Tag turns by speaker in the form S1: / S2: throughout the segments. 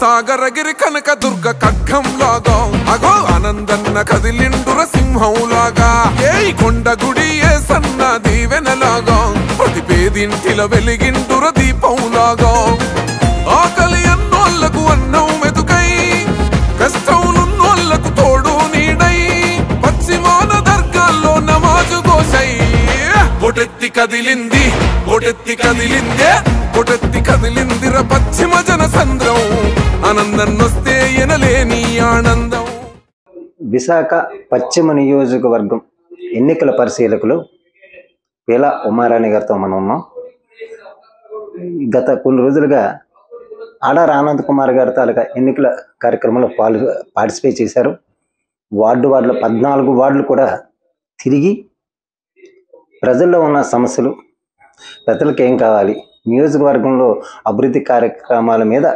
S1: సాగరగిరి కనక దుర్గ ఖడ్గంలాగా అగో ఆనందన్న కదిలిండుర సింహంలాగా. ఏ కొండ గుడి ఏ సన్న దీవెనలాగా ప్రతి పేదింటిలో వెలిగిండుర దీపంలాగా. బొటెత్తి కదిలింది బొటెత్తి కదిలిందే బొటెత్తి కదిలిందిర పశ్చిమ జన సంద్రం వస్తే ఎనలేని ఆనందం.
S2: విశాఖ పశ్చిమ నియోజకవర్గం ఎన్నికల పరిశీలకులు వేలా ఉమారాణి గారితో మనం ఉన్నాం. గత కొన్ని రోజులుగా ఆడార్ ఆనంద్ కుమార్ గారి తాలూకా ఎన్నికల కార్యక్రమంలో పాలు పార్టిసిపేట్ చేశారు. వార్డు వార్డులో పద్నాలుగు వార్డులు కూడా తిరిగి ప్రజల్లో ఉన్న సమస్యలు ప్రజలకు ఏం కావాలి? నియోజకవర్గంలో అభివృద్ధి కార్యక్రమాల మీద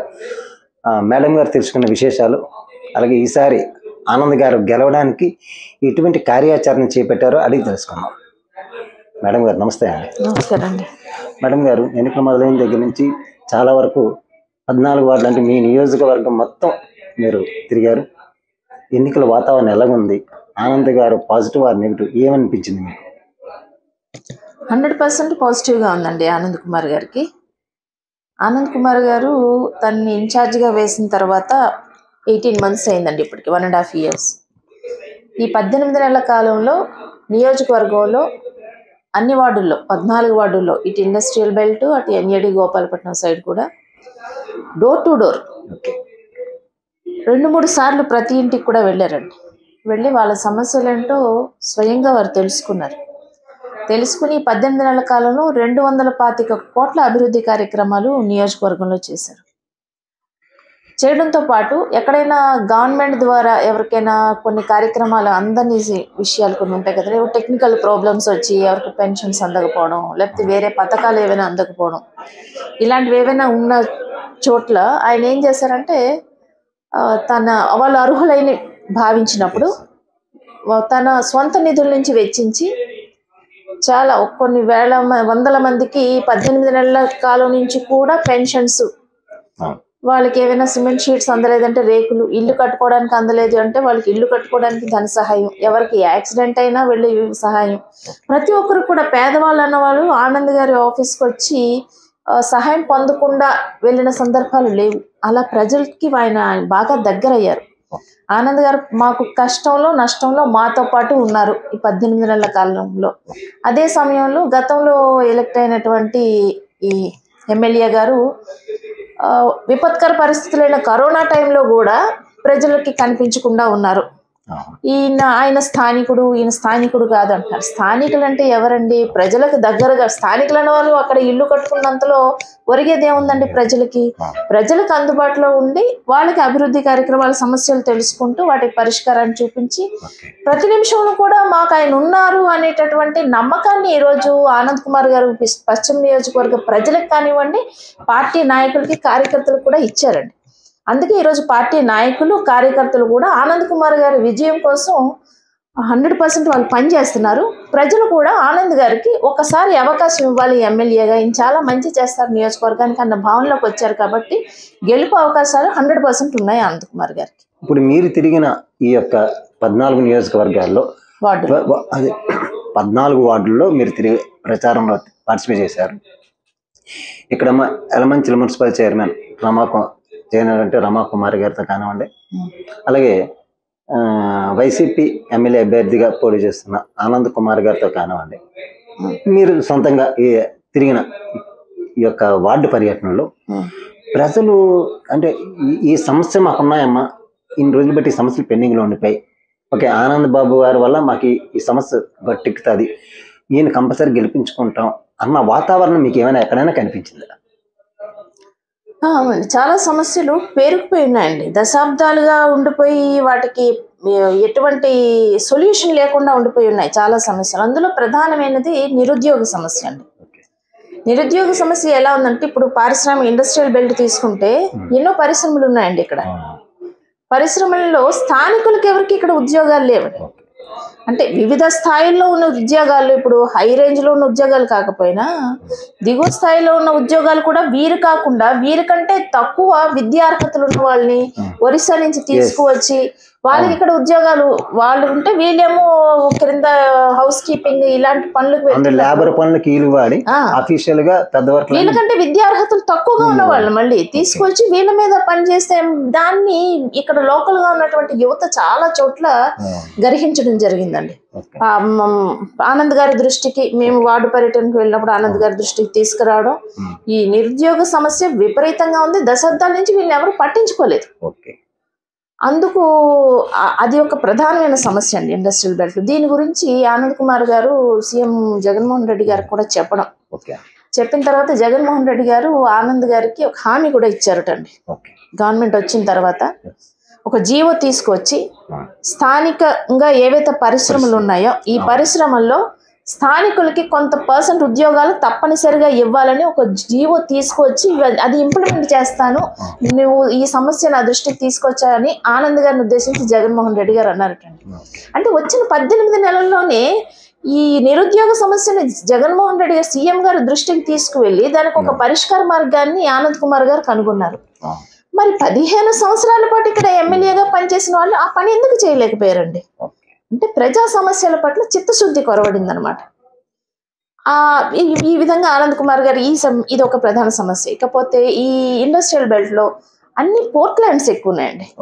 S2: మేడం గారు తెలుసుకున్న విశేషాలు అలాగే ఈసారి ఆనంద్ గారు గెలవడానికి ఎటువంటి కార్యాచరణ చేపట్టారో అడిగి తెలుసుకుందాం. మేడం గారు నమస్తే అండి.
S3: నమస్కారం అండి
S2: మేడం గారు ఎన్నికలు మొదలైన దగ్గర నుంచి చాలా వరకు పద్నాలుగు వార్డులు అంటే మీ నియోజకవర్గం మొత్తం మీరు తిరిగారు. ఎన్నికల వాతావరణం ఎలాగుంది? ఆనంద్ గారు పాజిటివ్ ఆర్ నెగిటివ్? ఏమనిపించింది మీకు?
S3: హండ్రెడ్ పర్సెంట్ పాజిటివ్గా ఉందండి ఆనంద్ కుమార్ గారికి. ఆనంద్ కుమార్ గారు తనని ఇన్ఛార్జిగా వేసిన తర్వాత ఎయిటీన్ మంత్స్ అయిందండి ఇప్పటికి వన్ అండ్ హాఫ్ ఇయర్స్ ఈ పద్దెనిమిది నెలల కాలంలో నియోజకవర్గంలో అన్ని వార్డుల్లో పద్నాలుగు వార్డుల్లో ఇటు ఇండస్ట్రియల్ బెల్ట్ అటు ఎన్ఏడి గోపాలపట్నం సైడ్ కూడా డోర్ టు డోర్
S2: ఓకే.
S3: రెండు మూడు సార్లు ప్రతి ఇంటికి కూడా వెళ్ళారండి. వెళ్ళి వాళ్ళ సమస్యలు ఏంటో స్వయంగా వారు తెలుసుకున్నారు. తెలుసుకుని పద్దెనిమిది నెలల కాలంలో రెండు వందల పాతిక కోట్ల అభివృద్ధి కార్యక్రమాలు నియోజకవర్గంలో చేశారు. చేయడంతో పాటు ఎక్కడైనా గవర్నమెంట్ ద్వారా ఎవరికైనా కొన్ని కార్యక్రమాలు అందని విషయాలు కొన్ని ఉంటాయి కదా టెక్నికల్ ప్రాబ్లమ్స్ వచ్చి ఎవరికి పెన్షన్స్ అందకపోవడం లేకపోతే వేరే పథకాలు ఏవైనా అందకపోవడం ఇలాంటివి ఏవైనా ఉన్న చోట్ల ఆయన ఏం చేశారంటే తన వాళ్ళు అర్హులైన భావించినప్పుడు తన సొంత నిధుల నుంచి వెచ్చించి చాలా కొన్ని వేల వందల మందికి పద్దెనిమిది నెలల కాలం నుంచి కూడా పెన్షన్స్. వాళ్ళకి ఏమైనా సిమెంట్ షీట్స్ అందలేదంటే రేకులు ఇల్లు కట్టుకోవడానికి అందలేదు అంటే వాళ్ళకి ఇల్లు కట్టుకోవడానికి ధన సహాయం. ఎవరికి యాక్సిడెంట్ అయినా వెళ్ళి సహాయం. ప్రతి ఒక్కరు కూడా పేదవాళ్ళు అన్నవాళ్ళు ఆనంద్ గారి ఆఫీస్కి వచ్చి సహాయం పొందకుండా వెళ్ళిన సందర్భాలు లేవు. అలా ప్రజలకి ఆయన బాగా దగ్గరయ్యారు. ఆనంద్ గారు మాకు కష్టంలో నష్టంలో మాతో పాటు ఉన్నారు ఈ పద్దెనిమిది నెలల కాలంలో. అదే సమయంలో గతంలో ఎలక్ట్ అయినటువంటి ఈ ఎమ్మెల్యే గారు విపత్కర పరిస్థితులైన కరోనా టైంలో కూడా ప్రజలకి కనిపించకుండా ఉన్నారు. ఈయన ఆయన స్థానికుడు ఈయన స్థానికుడు కాదు అంటారు స్థానికులు అంటే ఎవరండి? ప్రజలకు దగ్గరగా స్థానికులు వాళ్ళు అక్కడ ఇల్లు కట్టుకున్నంతలో ఒరిగేది ఏముందండి ప్రజలకి? ప్రజలకు అందుబాటులో ఉండి వాళ్ళకి అభివృద్ధి కార్యక్రమాల సమస్యలు తెలుసుకుంటూ వాటికి పరిష్కారాన్ని చూపించి ప్రతి నిమిషంలో కూడా మాకు ఆయన ఉన్నారు అనేటటువంటి నమ్మకాన్ని ఈరోజు ఆనంద్ కుమార్ గారు పశ్చిమ నియోజకవర్గ ప్రజలకు కానివ్వండి పార్టీ నాయకులకి కార్యకర్తలకు కూడా ఇచ్చారండి. అందుకే ఈరోజు పార్టీ నాయకులు కార్యకర్తలు కూడా ఆనంద్ కుమార్ గారి విజయం కోసం హండ్రెడ్ పర్సెంట్ వాళ్ళు పనిచేస్తున్నారు ప్రజలు కూడా ఆనంద్ గారికి ఒకసారి అవకాశం ఇవ్వాలి ఎమ్మెల్యేగా. ఈయన చాలా మంచి చేస్తారు నియోజకవర్గానికి అన్న భావనలోకి వచ్చారు కాబట్టి గెలుపు అవకాశాలు హండ్రెడ్ పర్సెంట్ ఉన్నాయి ఆనంద్ కుమార్ గారికి.
S2: ఇప్పుడు మీరు తిరిగిన ఈ యొక్క పద్నాలుగు నియోజకవర్గాల్లో
S3: వార్డు
S2: అదే పద్నాలుగు వార్డుల్లో మీరు తిరిగి ప్రచారంలో పార్టిసిపేట్ చేశారు. ఇక్కడ మ- ఎలమంచిల మున్సిపల్ చైర్మన్ రమాకు అంటే రమాకుమారి గారితో కానివ్వండి. అలాగే వైసీపీ ఎమ్మెల్యే అభ్యర్థిగా పోటీ చేస్తున్న ఆనంద్ కుమార్ గారితో కానివ్వండి. మీరు సొంతంగా ఈ తిరిగిన ఈ యొక్క వార్డు పర్యటనలో ప్రజలు అంటే ఈ- సమస్య మాకు ఉన్నాయమ్మా ఇన్ని రోజులు బట్టి ఈ సమస్యలు పెండింగ్లో ఉండిపోయి ఓకే ఆనంద్ బాబు గారి వల్ల మాకు ఈ- సమస్య గట్టెక్కుతుంది. ఈయన కంపల్సరీ గెలిపించుకుంటాం అన్న వాతావరణం మీకు ఏమైనా ఎక్కడైనా కనిపించిందా.
S3: చాలా సమస్యలు పేరుకుపోయి ఉన్నాయండి. దశాబ్దాలుగా ఉండిపోయి వాటికి ఎటువంటి సొల్యూషన్ లేకుండా ఉండిపోయి ఉన్నాయి చాలా సమస్యలు. అందులో ప్రధానమైనది నిరుద్యోగ సమస్య అండి. నిరుద్యోగ సమస్య ఎలా ఉందంటే ఇప్పుడు పారిశ్రామిక ఇండస్ట్రియల్ బెల్ట్ తీసుకుంటే ఎన్నో పరిశ్రమలు ఉన్నాయండి ఇక్కడ. పరిశ్రమల్లో స్థానికులకి ఎవరికి ఇక్కడ ఉద్యోగాలు లేవండి. అంటే వివిధ స్థాయిల్లో ఉన్న ఉద్యోగాలు ఇప్పుడు హై రేంజ్లో ఉన్న ఉద్యోగాలు కాకపోయినా దిగువ స్థాయిలో ఉన్న ఉద్యోగాలు కూడా వీరు కాకుండా వీరికంటే తక్కువ విద్యార్హతలు ఉన్న వాళ్ళని ఒరిస్సా నుంచి తీసుకువచ్చి వాళ్ళకి ఇక్కడ ఉద్యోగాలు వాళ్ళు ఉంటే వీళ్ళేమో క్రింద హౌస్ కీపింగ్ ఇలాంటి పనులకు.
S2: లేబర్ పనులకు. అఫీషియల్గా
S3: వీళ్ళకంటే విద్యార్హతలు తక్కువగా ఉన్న వాళ్ళు మళ్ళీ తీసుకొచ్చి వీళ్ళ మీద పనిచేస్తే దాన్ని ఇక్కడ లోకల్గా ఉన్నటువంటి యువత చాలా చోట్ల గ్రహించడం జరిగిందండి. మ- ఆనంద్ గారి దృష్టికి మేము వార్డు పర్యటనకు వెళ్ళినప్పుడు ఆనంద్ గారి దృష్టికి తీసుకురావడం. ఈ నిరుద్యోగ సమస్య విపరీతంగా ఉంది. దశాబ్దాల నుంచి వీళ్ళని ఎవరు పట్టించుకోలేదు. అందుకు అది ఒక ప్రధానమైన సమస్య అండి ఇండస్ట్రియల్ బెల్ట్. దీని గురించి ఆనంద్ కుమార్ గారు సీఎం జగన్మోహన్ రెడ్డి గారికి కూడా చెప్పడం. చెప్పిన తర్వాత జగన్మోహన్ రెడ్డి గారు ఆనంద్ గారికి ఒక హామీ కూడా ఇచ్చారటండి.
S2: ఓకే.
S3: గవర్నమెంట్ వచ్చిన తర్వాత ఒక జీవో తీసుకొచ్చి స్థానికంగా ఏవైతే పరిశ్రమలు ఉన్నాయో ఈ పరిశ్రమల్లో స్థానికులకి కొంత పర్సెంట్ ఉద్యోగాలు తప్పనిసరిగా ఇవ్వాలని ఒక జీవో తీసుకొచ్చి అది ఇంప్లిమెంట్ చేస్తాను. నువ్వు ఈ సమస్య నా దృష్టికి తీసుకొచ్చావని ఆనంద్ గారిని ఉద్దేశించి జగన్మోహన్ రెడ్డి గారు అన్నారటండి. అంటే వచ్చిన పద్దెనిమిది నెలల్లోనే ఈ నిరుద్యోగ సమస్యని జగన్మోహన్ రెడ్డి గారు సీఎం గారు దృష్టికి తీసుకువెళ్ళి దానికి ఒక పరిష్కార మార్గాన్ని ఆనంద్ కుమార్ గారు కనుగొన్నారు. మరి పదిహేను సంవత్సరాల పాటు ఇక్కడ ఎమ్మెల్యేగా పనిచేసిన వాళ్ళు ఆ పని ఎందుకు చేయలేకపోయారండి? అంటే ప్రజా సమస్యల పట్ల చిత్తశుద్ధి కొరవడింది అనమాట ఆ ఈ- విధంగా ఆనంద్ కుమార్ గారు ఈ ఇది ఒక ప్రధాన సమస్య. ఇకపోతే ఈ ఇండస్ట్రియల్ బెల్ట్లో అన్ని పోర్ట్ ల్యాండ్స్ ఎక్కువ ఉన్నాయండి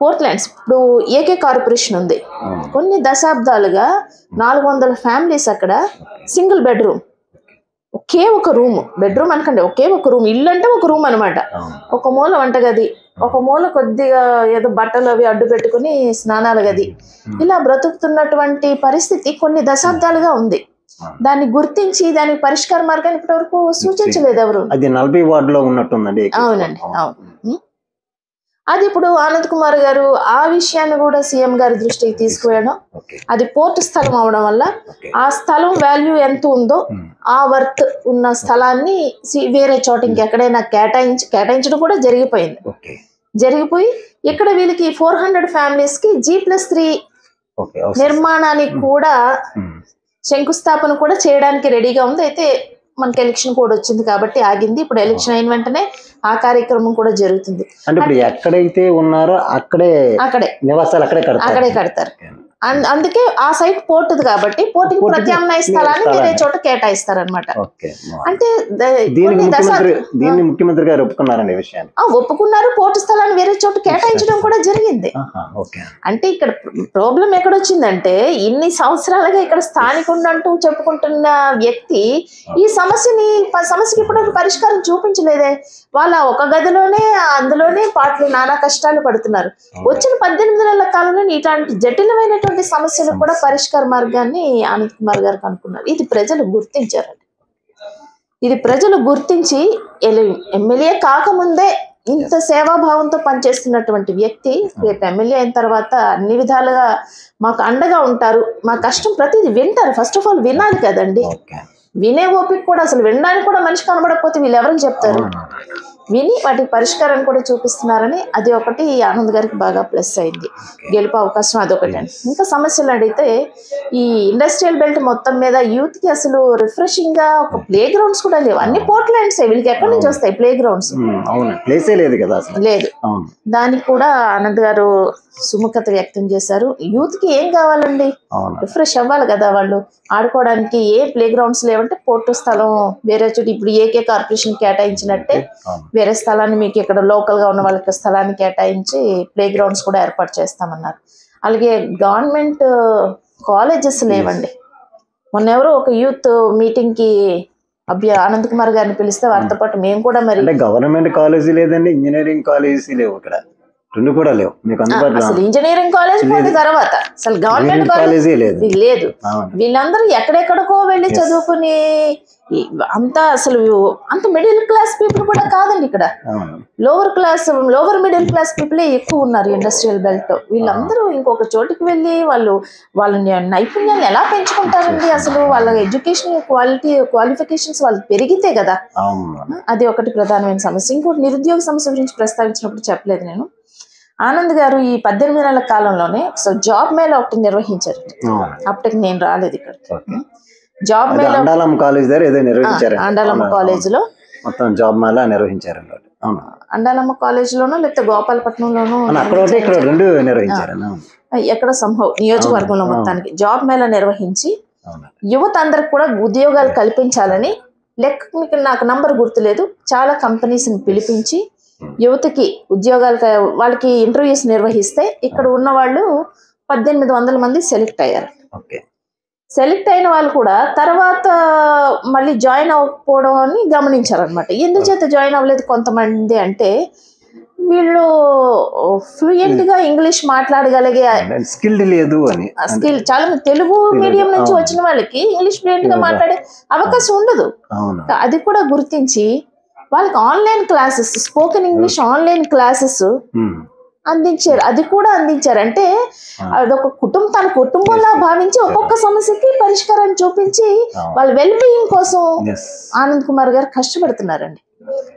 S3: పోర్ట్ ల్యాండ్స్ ఇప్పుడు ఏకే కార్పొరేషన్ ఉంది. కొన్ని దశాబ్దాలుగా నాలుగు వందల ఫ్యామిలీస్ అక్కడ సింగిల్ బెడ్రూమ్. ఒకే ఒక రూమ్ బెడ్రూమ్ అనకండి ఒకే ఒక రూమ్ ఇల్లు అంటే ఒక రూమ్ అనమాట ఒక మూల వంటగది ఒక మూల కొద్దిగా ఏదో బట్టలు అవి అడ్డు పెట్టుకుని స్నానాల గది. ఇలా బ్రతుకుతున్నటువంటి పరిస్థితి కొన్ని దశాబ్దాలుగా ఉంది. దాన్ని గుర్తించి దానికి పరిష్కార మార్గాన్ని ఇప్పటివరకు సూచించలేదు ఎవరు.
S2: అది నలభై వార్డులో ఉన్నట్టుందండి
S3: అవునండి అవును? అది ఇప్పుడు ఆనంద్ కుమార్ గారు ఆ విషయాన్ని కూడా సీఎం గారి దృష్టికి తీసుకువెళ్ళడం. అది పోర్టు స్థలం అవడం వల్ల ఆ స్థలం వాల్యూ ఎంత ఉందో ఆ వర్త్ ఉన్న స్థలాన్ని సి- వేరే చోట ఇంకెక్కడైనా కేటాయించి కేటాయించడం కూడా జరిగిపోయింది. జరిగిపోయి ఇక్కడ వీళ్ళకి ఫోర్ హండ్రెడ్ ఫ్యామిలీస్కి జీ ప్లస్ త్రీ నిర్మాణానికి కూడా శంకుస్థాపన కూడా చేయడానికి రెడీగా ఉంది. అయితే మనకి ఎలక్షన్ కోడ్ వచ్చింది కాబట్టి ఆగింది. ఇప్పుడు ఎలక్షన్ అయిన వెంటనే ఆ కార్యక్రమం కూడా జరుగుతుంది.
S2: అంటే ఇప్పుడు ఎక్కడైతే ఉన్నారో అక్కడే
S3: అక్కడే.
S2: నివాసాలు అక్కడే కడతారు.
S3: అక్కడే కడతారు. అందుకే ఆ సైట్ పోర్టుది కాబట్టి పోర్టుకి
S2: పోర్టుకి
S3: ప్రత్యామ్నాయ స్థలాన్ని. వేరే చోట కేటాయిస్తారు అనమాట
S2: ఓకే
S3: అంటే
S2: దీన్ని ముఖ్యమంత్రి గారు ఒప్పుకున్నారండి విషయాన్ని?
S3: ఒప్పుకున్నారు. పోర్టు స్థలాన్ని వేరే చోట కేటాయించడం కూడా జరిగింది. అంటే ఇక్కడ ప్రాబ్లం ఎక్కడొచ్చిందంటే ఇన్ని సంవత్సరాలుగా ఇక్కడ స్థానికుడు అంటూ చెప్పుకుంటున్న వ్యక్తి ఈ సమస్యని సమస్యకి ఇప్పుడు పరిష్కారం చూపించలేదే. వాళ్ళ ఒక గదిలోనే అందులోనే పాటలు నానా కష్టాలు పడుతున్నారు. వచ్చిన పద్దెనిమిది నెలల కాలంలో ఇట్లాంటి జటిలమైనటువంటి సమస్యలకు కూడా పరిష్కార మార్గాన్ని ఆనంద్ కుమార్ గారు కనుక్కున్నారు. ఇది ప్రజలు గుర్తించారండి. ఇది ప్రజలు గుర్తించి ఎలి- ఎమ్మెల్యే కాకముందే ఇంత సేవాభావంతో పనిచేస్తున్నటువంటి వ్యక్తి రేపు ఎమ్మెల్యే అయిన తర్వాత అన్ని విధాలుగా మాకు అండగా ఉంటారు. మా కష్టం ప్రతిదీ వింటారు. ఫస్ట్ ఆఫ్ ఆల్ వినాలి కదండి. వినే ఓపిక కూడా అసలు వినడానికి కూడా మనిషి కనబడకపోతే వీళ్ళు ఎవరికి చెప్తారు? విని వాటికి పరిష్కారం కూడా చూపిస్తున్నారని అది ఒకటి ఆనంద్ గారికి బాగా ప్లస్ అయింది. గెలుపు అవకాశం అదొకటి అండి. ఇంకా సమస్యలు అడిగితే ఈ ఇండస్ట్రియల్ బెల్ట్ మొత్తం మీద యూత్కి అసలు రిఫ్రెషింగ్గా ఒక ప్లే గ్రౌండ్స్ కూడా లేవు. అన్ని పోర్ట్లాండ్స్ వీళ్ళకి ఎక్కడి నుంచి వస్తాయి ప్లే గ్రౌండ్స్
S2: ప్లేసే లేదు కదా
S3: లేదు. దానికి కూడా ఆనంద్ గారు సుముఖత వ్యక్తం చేశారు. యూత్కి ఏం కావాలండి? రిఫ్రెష్ అవ్వాలి కదా వాళ్ళు. ఆడుకోవడానికి ఏ ప్లే గ్రౌండ్స్ లేవంటే పోర్టు స్థలం వేరే చోటు ఇప్పుడు ఏకే కార్పొరేషన్ కేటాయించినట్టే వేరే స్థలాన్ని మీకు ఇక్కడ లోకల్గా ఉన్న వాళ్ళకి స్థలాన్ని కేటాయించి ప్లే గ్రౌండ్స్ కూడా ఏర్పాటు చేస్తామన్నారు. అలాగే గవర్నమెంట్ కాలేజెస్ లేవండి. మొన్న ఎవరో ఒక యూత్ మీటింగ్కి అభ్య ఆనంద్ కుమార్ గారిని పిలిస్తే వారితో పాటు మేము కూడా మరి
S2: గవర్నమెంట్ కాలేజీ లేదండి ఇంజనీరింగ్ కాలేజీ లేవు ఇక్కడ. రెండు కూడా లేవు. మీకు అందుబాటులో
S3: అసలు ఇంజనీరింగ్ కాలేజ్ తర్వాత అసలు గవర్నమెంట్ కాలేజ్
S2: లేదు.
S3: లేదు. వీళ్ళందరూ ఎక్కడెక్కడికో వెళ్ళి చదువుకుని అంతా అసలు అంత మిడిల్ క్లాస్ పీపుల్ కూడా కాదండి ఇక్కడ. Lower class lower middle class పీపులే ఎక్కువ ఉన్నారు ఇండస్ట్రియల్ బెల్ట్ వీళ్ళందరూ ఇంకొక చోటికి వెళ్ళి వాళ్ళు వాళ్ళ నైపుణ్యాన్ని ఎలా పెంచుకుంటారండి అసలు? వాళ్ళ ఎడ్యుకేషన్ క్వాలిటీ క్వాలిఫికేషన్స్ వాళ్ళకి పెరిగితే కదా. అది ఒకటి ప్రధానమైన సమస్య. ఇంకోటి నిరుద్యోగ సమస్య గురించి ప్రస్తావించినప్పుడు చెప్పలేదు నేను. ఆనంద్ గారు ఈ పద్దెనిమిది నెలల కాలంలోనే సో జాబ్ మేళ ఒకటి నిర్వహించారు. అప్పటికి నేను రాలేదు ఇక్కడికి.
S2: ఓకే.
S3: జాబ్ మేళ
S2: కాలేజ్ దగ్గర ఏదో నిర్వహించారు
S3: అండాలమ్మ కాలేజ్లో
S2: మొత్తం జాబ్ మేళా నిర్వహించారు. అవును.
S3: అండాలమ్మ కాలేజ్ లోనో లేకపోతే గోపాలపట్నంలోనో
S2: అక్కడ ఇక్కడ రెండు నిర్వహించారు.
S3: ఎక్కడ సంభవ్? నియోజకవర్గంలో. మొత్తానికి. జాబ్ మేళ నిర్వహించి యువత అందరికి కూడా ఉద్యోగాలు కల్పించాలని లెక్క మీకు నాకు నంబర్ గుర్తులేదు. చాలా కంపెనీస్ని పిలిపించి యువతకి ఉద్యోగాలు క- వాళ్ళకి ఇంటర్వ్యూస్ నిర్వహిస్తే ఇక్కడ ఉన్న వాళ్ళు పద్దెనిమిది వందల మంది సెలెక్ట్ అయ్యారు. సెలెక్ట్ అయిన వాళ్ళు కూడా తర్వాత మళ్ళీ జాయిన్ అవ్వకపోవడం అని గమనించారనమాట ఎందుచేత జాయిన్ అవ్వలేదు కొంతమంది అంటే వీళ్ళు ఫ్లూయెంట్గా ఇంగ్లీష్ మాట్లాడగలిగే
S2: స్కిల్డ్ లేదు అని.
S3: స్కిల్ చాలా తెలుగు మీడియం నుంచి. వచ్చిన వాళ్ళకి ఇంగ్లీష్
S2: ఫ్లూయెంట్గా.
S3: మాట్లాడే అవకాశం ఉండదు. అది కూడా గుర్తించి వాళ్ళకి online classes spoken English online classes. అందించారు. అది కూడా అందించారు. అంటే అదొక కుటుంబం తన కుటుంబంలా భావించి ఒక్కొక్క సమస్యకి పరిష్కారాన్ని చూపించి. వాళ్ళ వెల్ బీయింగ్ కోసం. ఆనంద్ కుమార్ గారు కష్టపడుతున్నారండి.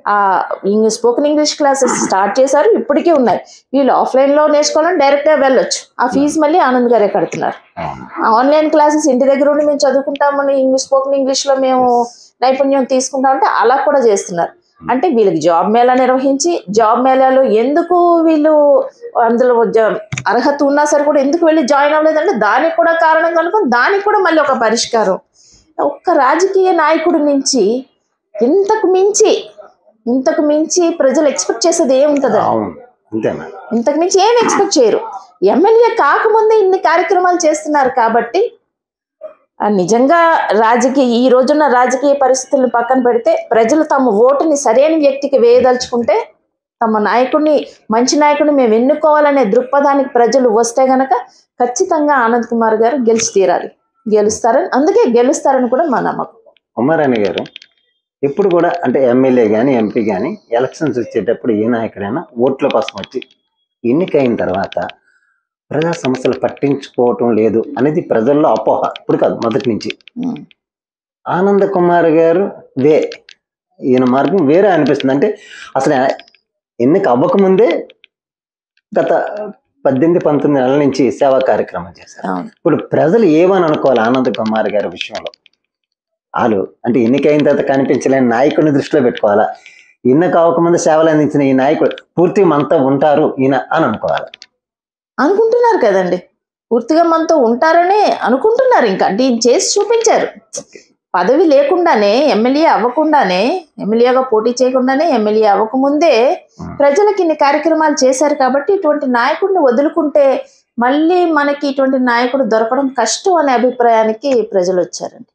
S3: ఆ English spoken English classes start చేశారు. ఇప్పటికీ ఉన్నాయి. వీళ్ళు ఆఫ్లైన్లో నేర్చుకోవాలని డైరెక్ట్గా వెళ్ళొచ్చు. ఆ ఫీజు మళ్ళీ ఆనంద్ గారే కడుతున్నారు. ఆన్లైన్ క్లాసెస్ ఇంటి దగ్గర ఉండి మేము చదువుకుంటామని ఇంగ్లీష్ స్పోకెన్ ఇంగ్లీష్లో మేము నైపుణ్యం తీసుకుంటామంటే అలా కూడా చేస్తున్నారు. అంటే వీళ్ళకి జాబ్ మేళా నిర్వహించి జాబ్ మేళాలో ఎందుకు వీళ్ళు అందులో అర్హత ఉన్నా సరే కూడా ఎందుకు వెళ్ళి జాయిన్ అవ్వలేదంటే దానికి కూడా కారణం కనుక్కొని దానికి కూడా మళ్ళీ ఒక పరిష్కారం. ఒక్క రాజకీయ నాయకుడి నుంచి ఇంతకు మించి ఇంతకు మించి ప్రజలు ఎక్స్పెక్ట్ చేసేది ఏముంటుంది? ఇంతకు మించి ఏం ఎక్స్పెక్ట్ చేయరు. ఎమ్మెల్యే కాకముందే ఇన్ని కార్యక్రమాలు చేస్తున్నారు కాబట్టి నిజంగా రాజకీయ ఈ రోజున్న రాజకీయ పరిస్థితులను పక్కన పెడితే ప్రజలు తమ ఓటుని సరైన వ్యక్తికి వేయదలుచుకుంటే తమ నాయకుడిని మంచి నాయకుడిని మేము ఎన్నుకోవాలనే దృక్పథానికి ప్రజలు వస్తే గనక ఖచ్చితంగా ఆనంద్ కుమార్ గారు గెలిచి తీరాలి. గెలుస్తారని అందుకే గెలుస్తారని కూడా మా నమ్మకం.
S2: కుమారాణి గారు ఎప్పుడు కూడా అంటే ఎమ్మెల్యే కానీ ఎంపీ కానీ ఎలక్షన్స్ వచ్చేటప్పుడు ఏ నాయకుడైనా ఓట్ల కోసం వచ్చి ఎన్నికైన తర్వాత ప్రజా సమస్యలు పట్టించుకోవటం లేదు అనేది ప్రజల్లో అపోహ. ఇప్పుడు కాదు మొదటి నుంచి. ఆనంద కుమార్ గారు వే ఈయన మార్గం వేరే అనిపిస్తుంది. అంటే అసలు ఎన్నిక అవ్వకముందే గత పద్దెనిమిది పంతొమ్మిది నెలల నుంచి సేవా కార్యక్రమం చేశారు. ఇప్పుడు ప్రజలు ఏమని అనుకోవాలి ఆనంద్ కుమార్ గారి విషయంలో? వాళ్ళు అంటే ఎన్నికైన తర్వాత కనిపించలేని నాయకుడిని దృష్టిలో పెట్టుకోవాలా? ఎన్నిక అవ్వకముందు సేవలు అందించిన ఈ నాయకుడు పూర్తి మనతో ఉంటారు ఈయన అని అనుకోవాలి?
S3: అనుకుంటున్నారు కదండి. పూర్తిగా మనతో ఉంటారనే అనుకుంటున్నారు ఇంకా. అంటే చేసి చూపించారు. పదవి లేకుండానే ఎమ్మెల్యే అవ్వకుండానే ఎమ్మెల్యేగా పోటీ చేయకుండానే ఎమ్మెల్యే అవ్వకముందే ప్రజలకు ఇన్ని కార్యక్రమాలు చేశారు కాబట్టి ఇటువంటి నాయకుడిని వదులుకుంటే మళ్ళీ మనకి ఇటువంటి నాయకుడు దొరకడం కష్టం అనే అభిప్రాయానికి ప్రజలు వచ్చారండి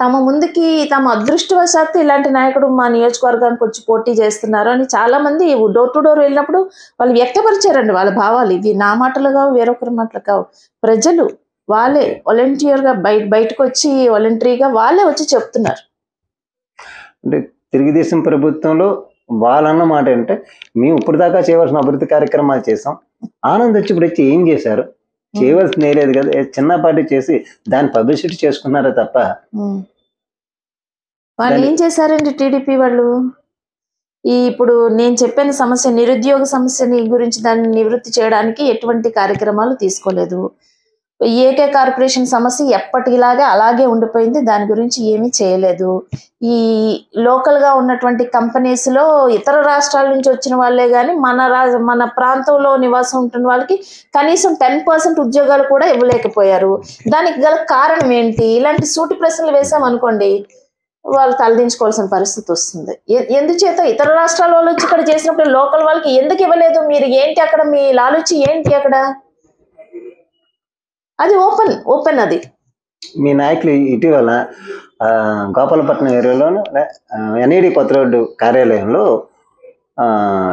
S3: తమ ముందుకి తమ అదృష్టవశాత్తు ఇలాంటి నాయకుడు మా నియోజకవర్గానికి వచ్చి పోటీ చేస్తున్నారు అని చాలా మంది డోర్ టు డోర్ వెళ్ళినప్పుడు వాళ్ళు వ్యక్తపరిచారండి. వాళ్ళ భావాలు ఇవి. నా మాటలు కావు వేరొకరి మాటలు కావు. ప్రజలు వాళ్ళే వాలంటీర్గా బయట బయటకు వచ్చి వాలంటరీగా వాళ్ళే వచ్చి చెప్తున్నారు.
S2: అంటే తెలుగుదేశం ప్రభుత్వంలో వాళ్ళన్న మాట ఏంటంటే మేము ఇప్పటిదాకా చేయవలసిన అభివృద్ధి కార్యక్రమాలు చేసాం ఆనంద్ వచ్చి ఇప్పుడు వచ్చి ఏం చేశారు? చేయవలసింది లేదు కదా. చిన్నపాటి చేసి దాన్ని పబ్లిసిటీ చేసుకున్నారే తప్ప.
S3: వాళ్ళు ఏం చేశారండి టీడీపీ వాళ్ళు? ఈ ఇప్పుడు నేను చెప్పిన సమస్య నిరుద్యోగ సమస్యని గురించి దాన్ని నివృత్తి చేయడానికి ఎటువంటి కార్యక్రమాలు తీసుకోలేదు. ఏకే కార్పొరేషన్ సమస్య ఎప్పటిలాగే అలాగే ఉండిపోయింది. దాని గురించి ఏమీ చేయలేదు. ఈ లోకల్గా ఉన్నటువంటి కంపెనీస్లో ఇతర రాష్ట్రాల నుంచి వచ్చిన వాళ్ళే కానీ మన రా మన ప్రాంతంలో నివాసం ఉంటున్న వాళ్ళకి కనీసం టెన్ పర్సెంట్ ఉద్యోగాలు కూడా ఇవ్వలేకపోయారు. దానికి గల కారణం ఏంటి? ఇలాంటి సూటి ప్రశ్నలు వేసాం అనుకోండి వాళ్ళు తలదించుకోవాల్సిన పరిస్థితి వస్తుంది. ఎందుచేత ఇతర రాష్ట్రాల వాళ్ళు వచ్చి ఇక్కడ చేసినప్పుడు లోకల్ వాళ్ళకి ఎందుకు ఇవ్వలేదు? మీరు ఏంటి అక్కడ మీ లాలుచి ఏంటి అక్కడ? అది ఓపెన్ ఓపెన్ అది.
S2: మీ నాయకులు ఇటీవల గోపాలపట్నం ఏరియాలోను ఎన్ఈడి కొత్త రోడ్డు కార్యాలయంలో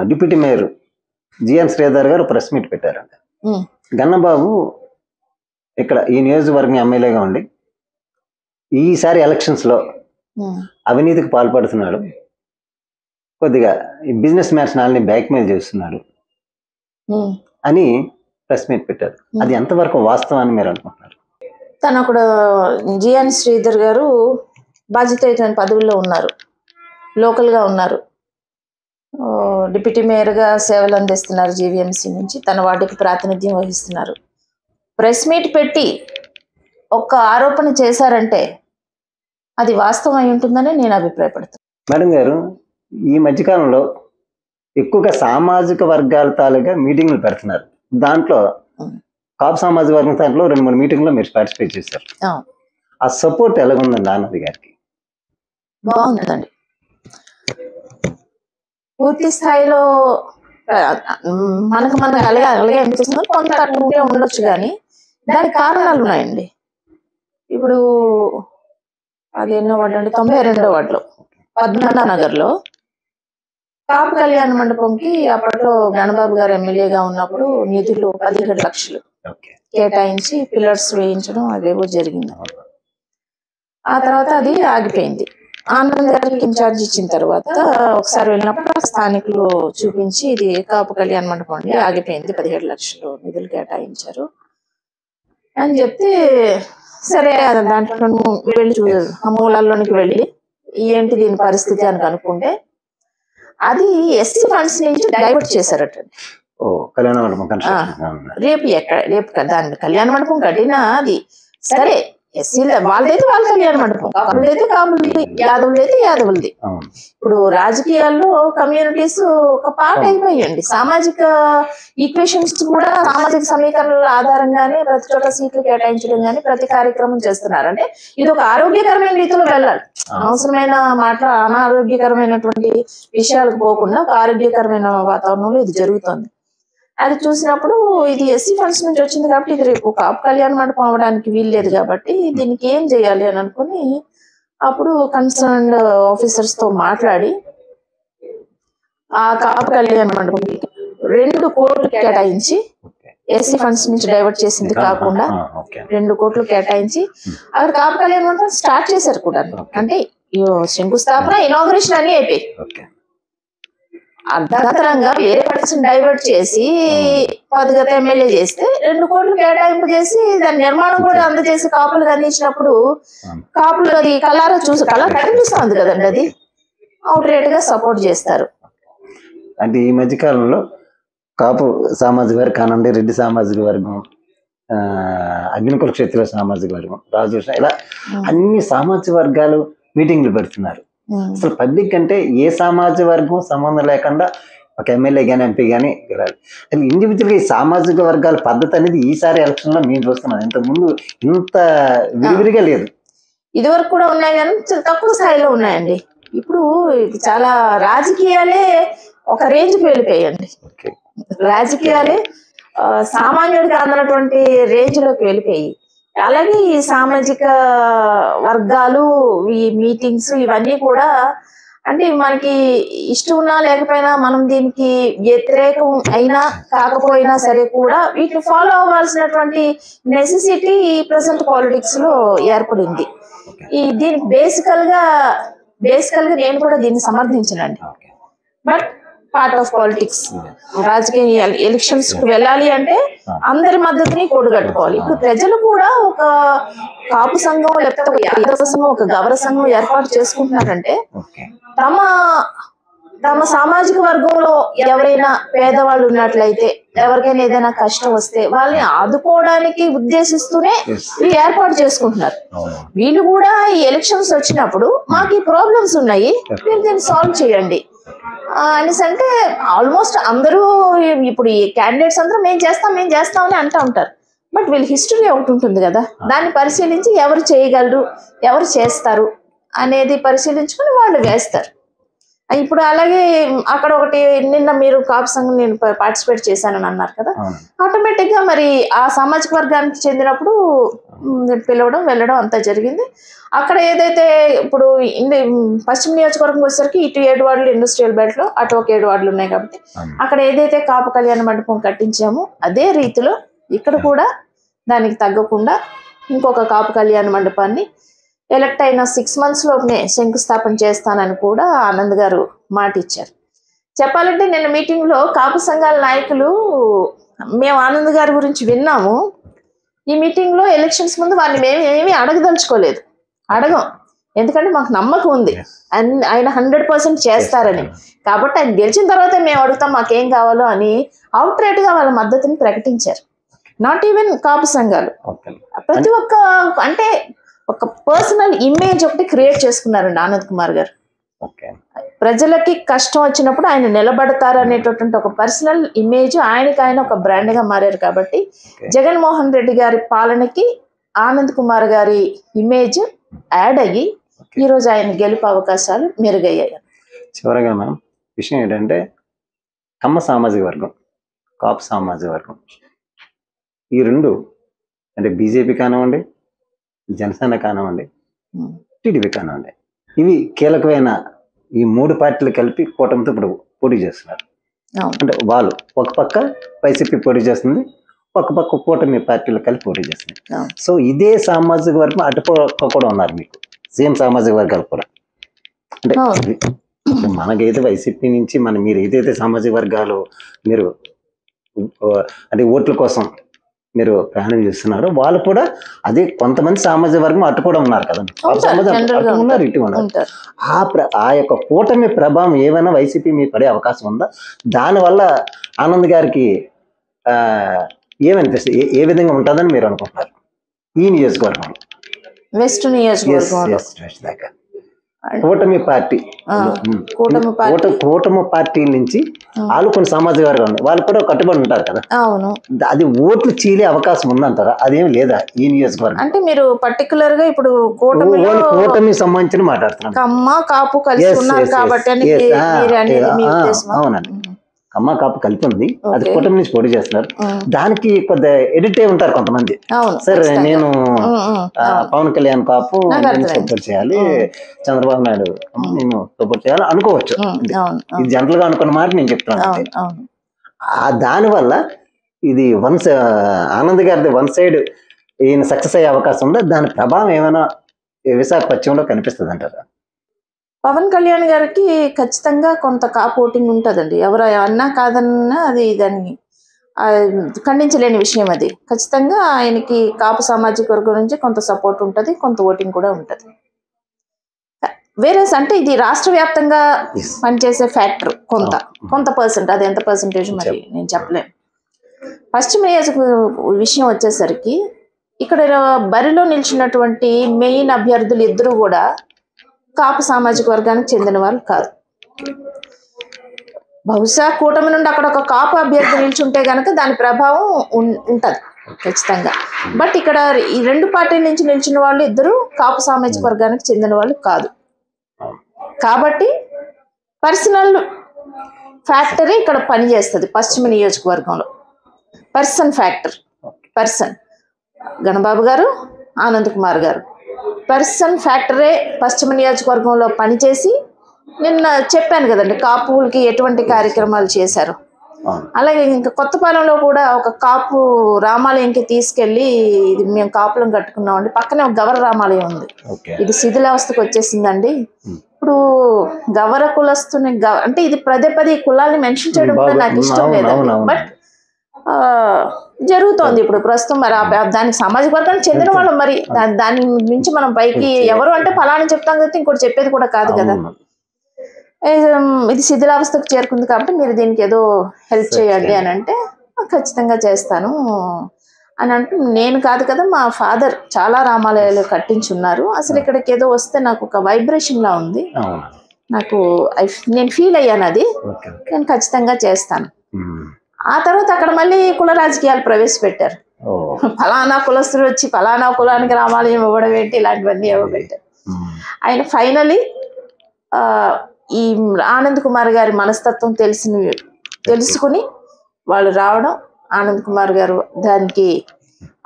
S2: డిప్యూటీ మేయర్ జిఎన్ శ్రీధర్ గారు ప్రెస్ మీట్ పెట్టారంట. గన్నబాబు ఇక్కడ ఈ నియోజకవర్గం ఎమ్మెల్యేగా ఉండి ఈసారి ఎలక్షన్స్లో అవినీతికి పాల్పడుతున్నాడు. కొద్దిగా ఈ బిజినెస్ మ్యాన్స్ నాల్ని బ్లాక్మెయిల్ చేస్తున్నాడు. అని ప్రెస్ మీట్ పెట్టారు. అది ఎంతవరకు వాస్తవం అని మీరు అనుకుంటున్నారు?
S3: తను అక్కడ జిఎన్ శ్రీధర్ గారు బాధ్యతాయుతమైన పదవుల్లో ఉన్నారు. లోకల్గా ఉన్నారు. డిప్యూటీ మేయర్గా సేవలు అందిస్తున్నారు జీవీఎంసీ నుంచి. తన వార్డుకి ప్రాతినిధ్యం వహిస్తున్నారు. ప్రెస్ మీట్ పెట్టి ఒక్క ఆరోపణ చేశారంటే అది వాస్తవం అయి ఉంటుందని నేను అభిప్రాయపడుతున్నాను
S2: మేడం గారు ఈ మధ్యకాలంలో ఎక్కువగా సామాజిక వర్గాల తాలూగా మీటింగ్లు పెడుతున్నారు. దాంట్లో కాపు సామాజిక వర్గం దాంట్లో రెండు మూడు మీటింగ్లో మీరు పార్టిసిపేట్ చేశారు.
S3: ఆ,
S2: సపోర్ట్ ఎలాగుందండి ఆనంద్ గారికి?
S3: బాగుందండి. పూర్తి స్థాయిలో మనకు మనకు అలాగే అలాగే అనిపిస్తుంది. కొంత ఉంటే ఉండొచ్చు కానీ దానికి కారణాలు ఉన్నాయండి. ఇప్పుడు అది ఎన్నో వార్డు అండి తొంభై రెండో వార్డులో పద్మనాభ నగర్లో కాపు కళ్యాణ మండపంకి అప్పట్లో గణబాబు గారు ఎమ్మెల్యేగా ఉన్నప్పుడు నిధులు పదిహేడు లక్షలు కేటాయించి పిల్లర్స్ వేయించడం అదేవో జరిగింది. ఆ తర్వాత అది ఆగిపోయింది. ఆనంద్ గారికి ఇన్ఛార్జ్ ఇచ్చిన తర్వాత ఒకసారి వెళ్ళినప్పుడు స్థానికులు చూపించి ఇది కాపు కళ్యాణ మండపం అండి ఆగిపోయింది పదిహేడు లక్షలు నిధులు కేటాయించారు. అని చెప్తే సరే దాంట్లో వెళ్ళి చూ మూలాల్లోనికి వెళ్ళి ఏంటి దీని పరిస్థితి అని కనుక్కుంటే అది ఎస్సీ ఫండ్స్ నుంచి డైవర్ట్ చేశారట.
S2: ఓ కళ్యాణ మండపం
S3: రేపు ఎక్కడ రేపు దాని కళ్యాణ మండపం కట్టినా అది సరే. ఎస్సీల వాళ్ళదైతే వాళ్ళ కళ్యాణ మండపం. కాపులదైతే కాపులది యాదవులదైతే యాదవులది. ఇప్పుడు రాజకీయాల్లో కమ్యూనిటీస్ ఒక పార్ట్ అయిపోయాయండి సామాజిక ఈక్వేషన్స్ కూడా సామాజిక సమీకరణల ఆధారంగానే ప్రతి చోట సీట్లు కేటాయించడం కానీ ప్రతి కార్యక్రమం చేస్తున్నారు. అంటే ఇది ఒక ఆరోగ్యకరమైన రీతిలో వెళ్ళాలి. అవసరమైన మాట అనారోగ్యకరమైనటువంటి విషయాలకు పోకుండా ఒక ఆరోగ్యకరమైన వాతావరణంలో ఇది జరుగుతుంది. అది చూసినప్పుడు ఇది ఎస్సీ ఫండ్స్ నుంచి వచ్చింది కాబట్టి ఇది రేపు కాపు కళ్యాణ మండపం అవడానికి వీల్లేదు కాబట్టి దీనికి ఏం చేయాలి అని అనుకుని అప్పుడు కన్సర్న్డ్ ఆఫీసర్స్తో మాట్లాడి ఆ కాపు కళ్యాణ మండపం రెండు కోట్లు కేటాయించి ఎస్సీ ఫండ్స్ నుంచి డైవర్ట్ చేసింది కాకుండా రెండు కోట్లు కేటాయించి అక్కడ కాపు కళ్యాణ మండపం స్టార్ట్ చేశారు కూడా అంటే శంకుస్థాపన ఇనాగ్రేషన్ అన్ని అయిపోయి
S2: ఓకే
S3: అర్ధగతరంగా వేరే పర్సన్ డైవర్ట్ చేసి పదగత ఎమ్మెల్యే చేస్తే రెండు కోట్లు కేటాయింపు చేసి దాని నిర్మాణం కూడా అందజేసి కాపులకు అందించినప్పుడు కాపులు అది కలారా చూసి కలర్ కనిపిస్తుంది కదండి అది. అవుట్ రేట్గా సపోర్ట్ చేస్తారు.
S2: అంటే ఈ మధ్య కాలంలో కాపు సామాజిక వర్గం కానండి రెడ్డి సామాజిక వర్గం అగ్నికుల క్షత్రియ సామాజిక వర్గం రాజకృష్ణ ఇలా అన్ని సామాజిక వర్గాలు మీటింగ్లు పెడుతున్నారు. అసలు పబ్లిక్ అంటే ఏ సామాజిక వర్గం సంబంధం లేకుండా ఒక ఎమ్మెల్యే కానీ ఎంపీ కానీ అసలు ఇండివిజువల్గా ఈ సామాజిక వర్గాల పద్ధతి అనేది ఈసారి ఎలక్షన్లో మేము చూస్తున్నాం. ఇంతకుముందు ఇంత విరివిరిగా లేదు.
S3: ఇదివరకు కూడా ఉన్నాయి కానీ తక్కువ స్థాయిలో ఉన్నాయండి. ఇప్పుడు చాలా రాజకీయాలే ఒక రేంజ్కి వెళ్ళిపోయాయండి. రాజకీయాలే సామాన్యుడికి అందనటువంటి రేంజ్లోకి వెళ్ళిపోయి అలాగే ఈ సామాజిక వర్గాలు ఈ మీటింగ్స్ ఇవన్నీ కూడా అంటే మనకి ఇష్టం ఉన్నా లేకపోయినా మనం దీనికి వ్యతిరేకం అయినా కాకపోయినా సరే కూడా వీటిని ఫాలో అవ్వాల్సినటువంటి నెసెసిటీ ఈ ప్రజెంట్ పాలిటిక్స్లో ఏర్పడింది. ఈ దీనికి బేసికల్గా బేసికల్గా నేను కూడా దీన్ని సమర్థించనండి. బట్ పార్ట్ ఆఫ్ పాలిటిక్స్ రాజకీయ ఎలక్షన్స్కు వెళ్ళాలి అంటే అందరి మద్దతుని కూడగట్టుకోవాలి ఇప్పుడు ప్రజలు కూడా ఒక కాపు సంఘం లేకపోతే ఒక యాదవ సంఘం ఒక గౌర సంఘం ఏర్పాటు చేసుకుంటున్నారంటే తమ తమ సామాజిక వర్గంలో ఎవరైనా పేదవాళ్ళు ఉన్నట్లయితే ఎవరికైనా ఏదైనా కష్టం వస్తే వాళ్ళని ఆదుకోవడానికి ఉద్దేశిస్తూనే. ఇవి ఏర్పాటు చేసుకుంటున్నారు. వీళ్ళు కూడా ఈ ఎలక్షన్స్ వచ్చినప్పుడు మాకు ఈ ప్రాబ్లమ్స్ ఉన్నాయి. మీరు దీన్ని సాల్వ్ చేయండి. అనేసి అంటే ఆల్మోస్ట్ అందరూ ఇప్పుడు ఈ క్యాండిడేట్స్ అందరూ మేము చేస్తాం మేము చేస్తాం అని అంటూ ఉంటారు. బట్ వీళ్ళ హిస్టరీ ఒకటి ఉంటుంది కదా. దాన్ని పరిశీలించి ఎవరు చేయగలరు ఎవరు చేస్తారు అనేది పరిశీలించుకొని వాళ్ళు వేస్తారు. ఇప్పుడు అలాగే అక్కడ ఒకటి నిన్న మీరు కాపు సంఘం నేను పార్టిసిపేట్ చేశానని అన్నారు కదా. ఆటోమేటిక్గా మరి ఆ సామాజిక వర్గానికి చెందినప్పుడు పిలవడం వెళ్ళడం అంతా జరిగింది. అక్కడ ఏదైతే ఇప్పుడు పశ్చిమ నియోజకవర్గం వచ్చేసరికి ఇటు ఏడు వార్డులు ఇండస్ట్రియల్ బెల్ట్లో అటు ఒక ఏడు వార్డులు ఉన్నాయి కాబట్టి. అక్కడ ఏదైతే కాపు కళ్యాణ మండపం కట్టించామో అదే రీతిలో ఇక్కడ కూడా దానికి తగ్గకుండా ఇంకొక కాపు కళ్యాణ మండపాన్ని ఎలక్ట్ అయిన సిక్స్ మంత్స్లోనే శంకుస్థాపన చేస్తానని కూడా ఆనంద్ గారు మాట ఇచ్చారు చెప్పాలంటే నిన్న మీటింగ్లో కాపు సంఘాల నాయకులు మేము ఆనంద్ గారి గురించి విన్నాము. ఈ మీటింగ్లో ఎలక్షన్స్ ముందు వారిని మేము ఏమీ అడగదలుచుకోలేదు. అడగం. ఎందుకంటే మాకు నమ్మకం ఉంది. ఆయన హండ్రెడ్ పర్సెంట్ చేస్తారని. కాబట్టి ఆయన గెలిచిన తర్వాత మేము అడుగుతాం మాకేం కావాలో అని అవుట్ రైట్గా వాళ్ళ మద్దతుని ప్రకటించారు. నాట్ ఈవెన్ కాపు సంఘాలు. ప్రతి ఒక్క అంటే ఒక పర్సనల్ ఇమేజ్ ఒకటి క్రియేట్ చేసుకున్నారండి ఆనంద్ కుమార్ గారు.
S2: ఓకే.
S3: ప్రజలకి కష్టం వచ్చినప్పుడు ఆయన నిలబడతారు అనేటటువంటి ఒక పర్సనల్ ఇమేజ్ ఆయనకి ఆయన ఒక బ్రాండ్గా మారారు కాబట్టి. జగన్మోహన్ రెడ్డి గారి పాలనకి ఆనంద్ కుమార్ గారి ఇమేజ్ యాడ్ అయ్యి ఈ రోజు ఆయన గెలుపు అవకాశాలు మెరుగయ్యాయి.
S2: చివరగా మ్యామ్ విషయం ఏంటంటే కమ్మ సామాజిక వర్గం కాపు సామాజిక వర్గం. ఈ రెండు అంటే బీజేపీ కానివ్వండి జనసేన కానివ్వండి. టీడీపీ కానివ్వండి ఇవి కీలకమైన ఈ మూడు పార్టీలు కలిపి కూటమితో ఇప్పుడు పోటీ చేస్తున్నారు. అంటే వాళ్ళు ఒక పక్క వైసీపీ పోటీ చేస్తుంది ఒక పక్క కూటమి పార్టీలు కలిపి పోటీ చేస్తుంది. సో ఇదే సామాజిక వర్గం అటుపక్క కూడా ఉన్నారు మీకు సేమ్ సామాజిక వర్గాలు కూడా. అంటే మనకైతే వైసీపీ నుంచి మన మీరు ఏదైతే సామాజిక వర్గాలు మీరు అంటే ఓట్ల కోసం మీరు ప్రయాణం చేస్తున్నారో వాళ్ళు కూడా అదే కొంతమంది సామాజిక వర్గం అటు కూడా ఉన్నారు కదా. ఆ
S3: ఉంటారు,
S2: సామాజిక
S3: general గా
S2: అటు ఉన్నారు ఇటు ఉన్నారు. ఆ ఆ యొక్క కూటమి ప్రభావం ఏమైనా వైసీపీ మీ పడే అవకాశం ఉందా? దానివల్ల ఆనంద్ గారికి ఆ, ఏమనిపిస్తుంది ఏ- ఏ విధంగా ఉంటుందని మీరు అనుకుంటున్నారు? ఈ నియోజకవర్గం
S3: వెస్ట్ నియోజకవర్గంలో.
S2: దాకా. కూటమి పార్టీ.
S3: కూటమి పార్టీ.
S2: కూటమి నుంచి వాళ్ళు కొన్ని సామాజిక వర్గాలు ఉన్నాయి. వాళ్ళు కూడా కట్టుబడి ఉంటారు కదా.
S3: అవును.
S2: అది ఓట్లు చీలే అవకాశం ఉందంటారా? అదేం లేదా ఈ నియోజకవర్గం?
S3: అంటే మీరు పర్టికులర్గా ఇప్పుడు కూటమిలో
S2: ఓన్లీ కూటమికి సంబంధించిన మాట్లాడుతున్నాను.
S3: కమ్మ కాపు కలిసి ఉన్నారు. కాబట్టి?
S2: అవునండి. అమ్మ కాపు కలిపి ఉంది. అది. కూటమి నుంచి పోటీ చేస్తున్నారు. దానికి కొద్దిగా ఎడిట్ అయి ఉంటారు కొంతమంది. సరే. నేను. పవన్ కళ్యాణ్ కాపు. సపోర్ట్ చేయాలి. చంద్రబాబు నాయుడు నేను సపోర్ట్ చేయాలి అనుకోవచ్చు. ఇది జనరల్గా అనుకున్న మాట నేను చెప్తున్నాను ఆ దాని వల్ల ఇది వన్ ఆనంద్ గారిది వన్ సైడ్ ఈయన సక్సెస్ అయ్యే అవకాశం ఉందా? దాని ప్రభావం ఏమైనా ఈ విశాఖపట్నంలో కనిపిస్తుంది అంటారా
S3: పవన్ కళ్యాణ్ గారికి ఖచ్చితంగా కొంత కాపు ఓటింగ్ ఉంటుందండి. ఎవరు అన్నా కాదన్నా అది దాన్ని ఖండించలేని విషయం అది. ఖచ్చితంగా ఆయనకి కాపు సామాజిక వర్గం నుంచి కొంత సపోర్ట్ ఉంటుంది కొంత ఓటింగ్ కూడా ఉంటుంది. వేరే అంటే ఇది రాష్ట్ర వ్యాప్తంగా. పనిచేసే ఫ్యాక్టర్ కొంత. కొంత పర్సెంట్ అది ఎంత పర్సంటేజ్ మరి? నేను చెప్పలేను. పశ్చిమ నియోజకవర్గ విషయం వచ్చేసరికి ఇక్కడ బరిలో నిలిచినటువంటి మెయిన్ అభ్యర్థులు ఇద్దరు కూడా కాపు సామాజిక వర్గానికి చెందిన వాళ్ళు కాదు. బహుశా కూటమి నుండి అక్కడ ఒక కాపు అభ్యర్థి నిల్చుంటే గనక దాని ప్రభావం ఉం ఉంటుంది ఖచ్చితంగా. బట్ ఇక్కడ ఈ రెండు పార్టీల నుంచి నిలిచిన వాళ్ళు ఇద్దరు కాపు సామాజిక వర్గానికి చెందిన వాళ్ళు కాదు. కాబట్టి పర్సనల్ ఫ్యాక్టరీ ఇక్కడ పనిచేస్తుంది పశ్చిమ నియోజకవర్గంలో. Person factor person. గణబాబు గారు ఆనంద్ కుమార్ గారు. పర్సన్ ఫ్యాక్టరే పశ్చిమ నియోజకవర్గంలో పనిచేసి నిన్న చెప్పాను కదండి కాపులకి ఎటువంటి కార్యక్రమాలు చేశారు. అలాగే ఇంకా కొత్తపాలెంలో కూడా ఒక కాపు రామాలయంకి తీసుకెళ్ళి ఇది మేము కాపులం కట్టుకున్నామండి. పక్కనే ఒక గవర రామాలయం ఉంది. ఇది శిథిలావస్థకు వచ్చేసిందండి. ఇప్పుడు గవర కులస్తుని గవ- అంటే ఇది పదే పదే ఈ కులాల్ని మెన్షన్ చేయడం కూడా నాకు ఇష్టం లేదండి. బట్ జరుగుతోంది ఇప్పుడు ప్రస్తుతం మరి దానికి సామాజిక వర్గానికి చెందిన వాళ్ళు మరి దాని నుంచి మనం పైకి ఎవరు అంటే ఫలానా చెప్తాం కదా ఇంకోటి చెప్పేది కూడా కాదు కదా. ఇది శిథిలావస్థకు చేరుకుంది కాబట్టి మీరు దీనికి ఏదో హెల్ప్ చేయండి అని అంటే "ఆ, ఖచ్చితంగా చేస్తాను అని అంటూ నేను కాదు కదా మా ఫాదర్ చాలా రామాలయాలు కట్టించున్నారు. అసలు ఇక్కడికి ఏదో వస్తే నాకు ఒక వైబ్రేషన్ లా ఉంది. నాకు నేను ఫీల్ అయ్యాను అది. నేను ఖచ్చితంగా చేస్తాను. ఆ తర్వాత అక్కడ మళ్ళీ కుల రాజకీయాలు ప్రవేశపెట్టారు. ఫలానా కులస్తులు వచ్చి ఫలానా కులానికి రామాలయం ఇవ్వడం ఏంటి? ఇలాంటివన్నీ
S2: ఉమ్.
S3: ఆయన ఫైనలీ ఈ ఆనంద్ కుమార్ గారి మనస్తత్వం తెలిసిన తెలుసుకుని వాళ్ళు రావడం ఆనంద్ కుమార్ గారు దానికి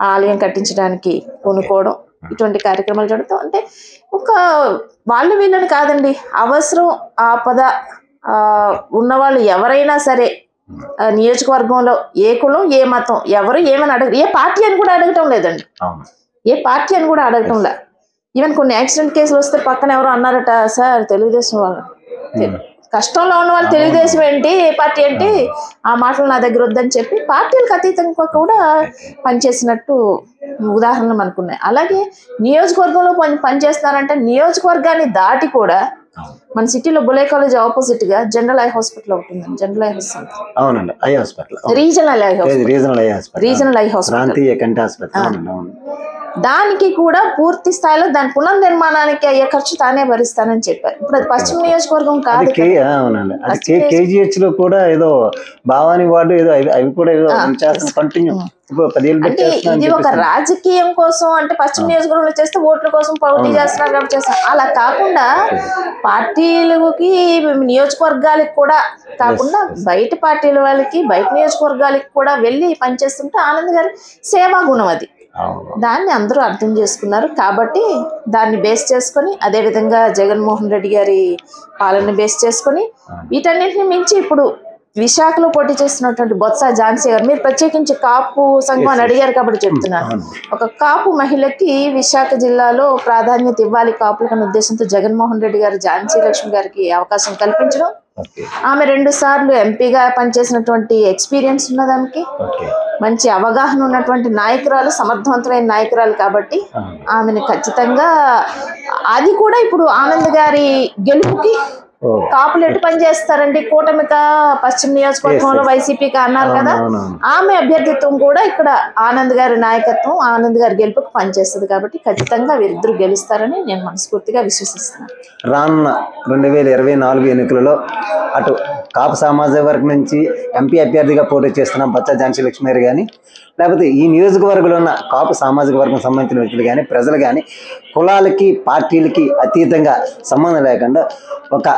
S3: ఆలయం కట్టించడానికి కొనుక్కోవడం ఇటువంటి కార్యక్రమాలు జరుగుతాం అంటే ఒక వాళ్ళు వీళ్ళని కాదండి అవసరం ఆపద ఉన్నవాళ్ళు ఎవరైనా సరే నియోజకవర్గంలో ఏ కులం ఏ మతం ఎవరు ఏమని అడగ ఏ పార్టీ అని కూడా అడగటం లేదండి. ఏ పార్టీ అని కూడా అడగటం లే. ఈవెన్ కొన్ని యాక్సిడెంట్ కేసులు వస్తే పక్కన ఎవరో అన్నారట సార్ తెలుగుదేశం వాళ్ళు తె- కష్టంలో ఉన్న వాళ్ళు తెలుగుదేశం ఏంటి ఏ పార్టీ ఏంటి ఆ మాటలు నా దగ్గర వద్దని చెప్పి పార్టీలకు అతీతంగా కూడా పనిచేసినట్టు ఉదాహరణలు మనకున్నాయి. అలాగే నియోజకవర్గంలో పని పనిచేస్తున్నారంటే నియోజకవర్గాన్ని దాటి కూడా మన సిటీలో బులే కాలేజ్ ఆపోజిట్గా జనరల్ ఐ హాస్పిటల్ ఒకటి ఉంది జనరల్ ఐ హాస్పిటల్.
S2: అవునండి eye hospital.
S3: Regional eye hospital.
S2: Regional eye hospital?
S3: Regional eye hospital.
S2: ప్రాంతీయ కంటి హాస్పిటల్. అవునండి అవును.
S3: దానికి కూడా పూర్తి స్థాయిలో దాని పునర్నిర్మాణానికి అయ్యే ఖర్చు తానే భరిస్తానని చెప్పారు. ఇప్పుడు అది పశ్చిమ నియోజకవర్గం కాదు
S2: అవునండి. అది కేజీహెచ్లో కూడా ఏదో భావాని వార్డు ఏదో అవి కూడా ఏదో కంటిన్యూ.
S3: అంటే ఇది ఒక రాజకీయం కోసం అంటే పశ్చిమ నియోజకవర్గంలో చేస్తే ఓట్ల కోసం పోటీ చేస్తున్నారు కాబట్టి చేస్తున్నారు. అలా కాకుండా పార్టీలకి నియోజకవర్గాలకు కూడా కాకుండా బయట పార్టీల వాళ్ళకి బయట నియోజకవర్గాలకి కూడా వెళ్ళి పనిచేస్తుంటే ఆనంద్ గారి సేవా గుణం అది. దాన్ని అందరూ అర్థం చేసుకున్నారు. కాబట్టి దాన్ని బేస్ చేసుకొని అదే విధంగా జగన్మోహన్ రెడ్డి గారి పాలన బేస్ చేసుకొని వీటన్నిటిని మించి ఇప్పుడు విశాఖలో పోటీ చేస్తున్నటువంటి బొత్స ఝాన్సీ గారు మీరు ప్రత్యేకించి కాపు సంఘం అని అడిగారు కాబట్టి చెప్తున్నాను.
S2: అవును.
S3: ఒక కాపు మహిళకి విశాఖ జిల్లాలో ప్రాధాన్యత ఇవ్వాలి కాపులకు అనే ఉద్దేశంతో జగన్మోహన్ రెడ్డి గారు ఝాన్సీ లక్ష్మి గారికి అవకాశం కల్పించడం. ఆమె రెండు సార్లు ఎంపీగా పనిచేసినటువంటి ఎక్స్పీరియన్స్ ఉన్నది ఆమెకి
S2: ఓకే
S3: మంచి అవగాహన ఉన్నటువంటి నాయకురాలు సమర్థవంతమైన నాయకురాలు కాబట్టి. ఆమెను ఖచ్చితంగా అది కూడా ఇప్పుడు ఆనంద్ గారి గెలుపుకి కాపులు ఎటు పని చేస్తారండి? కూటమిక పశ్చిమ నియోజకవర్గంలో వైసీపీకి అన్నారు కదా. ఆమె అభ్యర్థిత్వం కూడా ఇక్కడ ఆనంద్ గారి నాయకత్వం ఆనంద్ గారి గెలుపుకు పనిచేస్తుంది కాబట్టి ఖచ్చితంగా వీరిద్దరు గెలుస్తారని నేను మనస్ఫూర్తిగా విశ్వసిస్తున్నాను.
S2: రానున్న రెండు వేల ఇరవై నాలుగు ఎన్నికలలో అటు కాపు సామాజిక వర్గం నుంచి ఎంపీ అభ్యర్థిగా పోటీ చేస్తున్న బచ్చా ఝాన్సీ లక్ష్మి గారు కానీ లేకపోతే ఈ నియోజకవర్గంలో ఉన్న కాపు సామాజిక వర్గం సంబంధించిన వ్యక్తులు కానీ ప్రజలు కానీ కులాలకి పార్టీలకి అతీతంగా సంబంధం లేకుండా ఒక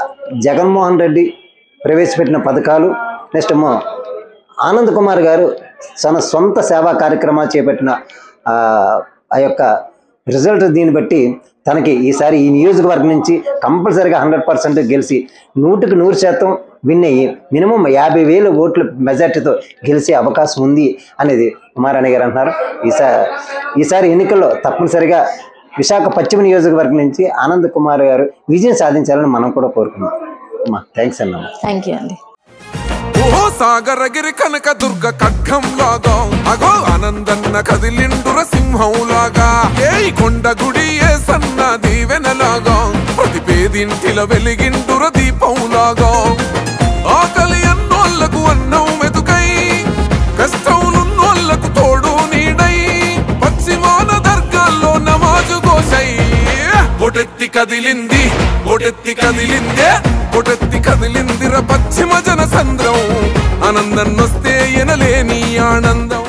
S2: జగన్మోహన్ రెడ్డి ప్రవేశపెట్టిన పథకాలు నెక్స్ట్ ఆనంద్ కుమార్ గారు తన సొంత సేవా కార్యక్రమాలు చేపట్టిన ఆ యొక్క రిజల్ట్ దీన్ని బట్టి తనకి ఈసారి ఈ నియోజకవర్గం నుంచి కంపల్సరిగా హండ్రెడ్ పర్సెంట్ గెలిచి నూటికి నూరు శాతం విన్ అయ్యి మినిమం యాభై వేల ఓట్ల మెజార్టీతో గెలిచే అవకాశం ఉంది అనేది కుమారాణి గారు అంటున్నారు. ఈసారి ఈసారి ఎన్నికల్లో తప్పనిసరిగా విశాఖ పశ్చిమ నియోజకవర్గం నుంచి ఆనంద్ కుమార్ గారు విజయం సాధించాలని మనం కూడా కోరుకున్నాం అమ్మా థ్యాంక్స్ అన్నమా
S3: థ్యాంక్ యూ అండి.
S1: ఓ సాగరగిరి కనక దుర్గ ఖడ్గం లాగా అగో ఆనందన్న కదిలిండుర సింహం లాగా ఏ కొండ గుడి ఏ సన్న దీవెనలాగా ప్రతి పేదింటిలో వెలిగిండుర దీపం లాగా ఆకలి ఒటెత్తి కదిలింది ఒటెత్తి కదిలిందే ఒటెత్తి కదిలిందిర పశ్చిమ జనసంద్రం. ఆనందం వస్తే ఎనలేని ఆనందం.